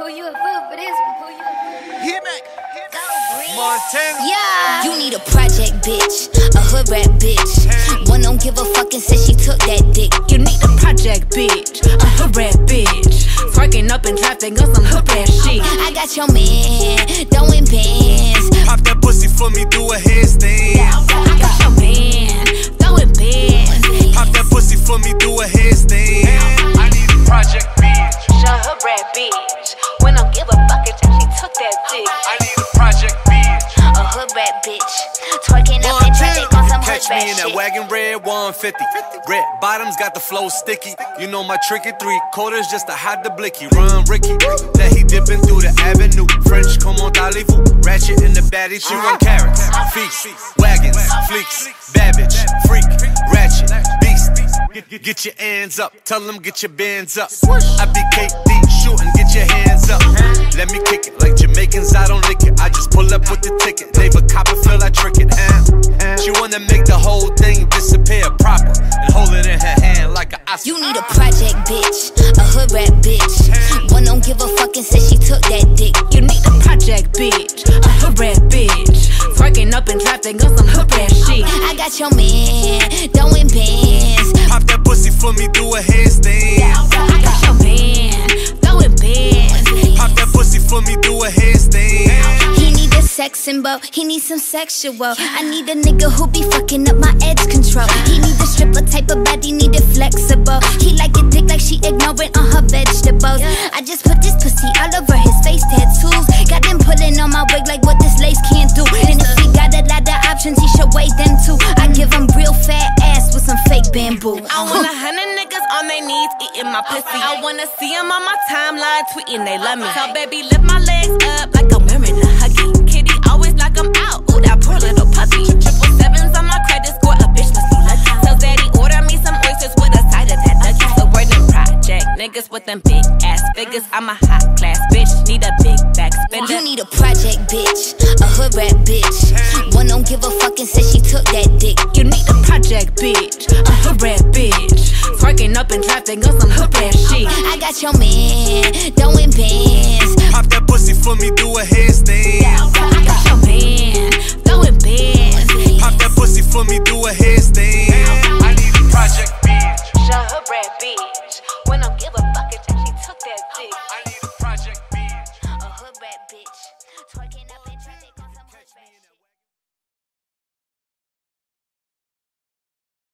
Who you a fool for this one? Who you a fool? Hit back. Montana. Yeah. You need a project bitch, a hood rat bitch. One don't give a fuck and said she took that dick. You need a project bitch, a hood rat bitch. Twerking up in traffic on some hood rat shit. I got your man, throwing bands. Pop that pussy for me, do a handstand. Catch me in that wagon red 150. Red bottoms got the flow sticky. You know my tricky three quarters just to hide the blicky. Run Ricky, that he dipping through the avenue. French, come on, vous Ratchet in the baddie, she run uh-huh. carrots. Feast, wagons, fleeks, babbage, freak, ratchet, beast. Get, get your hands up, tell them get your bands up. I be KD, shooting, get your hands up. Uh-huh. Let me kick it like Jamaicans, I don't lick it. I just pull up with the ticket. Whole thing disappear proper and hold it in her hand like a Oscar. You need a project bitch, a hood rat bitch. One don't give a fuck and said she took that dick. You need a project bitch, a hood rat bitch. Twerking up in traffic on some hood rat shit. I got your man, throwing bands. Pop that pussy for me, do a handstand. He need sex symbol, he need some sexual. I need a nigga who be fucking up my edge control. He need a stripper type of body, need it flexible. He like it dick like she ignorant on her vegetables. I just put this pussy all over his face tattoos. Got him pulling on my wig like what this lace can't do. And if he got a lot of options, he should weigh them too. I give him real fat ass with some fake bamboo. I want a hundred niggas on their knees eating my pussy. I wanna see them on my timeline tweeting they love me. So baby, lift my legs up like a niggas with them big ass figures. I'm a hot class bitch. Need a big back spender. You need a project bitch, a hood rat bitch. One don't give a fuck and said she took that dick. You need a project bitch, a hood rat bitch. Twerking up in traffic on some hood rat shit. I got your man, throwing bands. Pop that pussy for me, do a handstand.